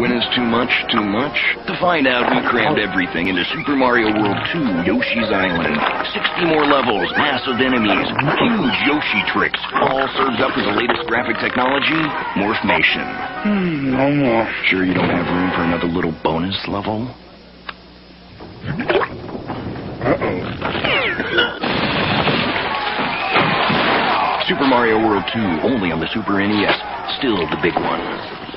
When is too much too much? To find out, we crammed everything into Super Mario World 2 Yoshi's Island. 60 more levels, massive enemies, huge Yoshi tricks, all served up with the latest graphic technology, Morphmation. Hmm, no more. Sure you don't have room for another little bonus level? Uh-oh. Super Mario World 2, only on the Super NES. Still the big one.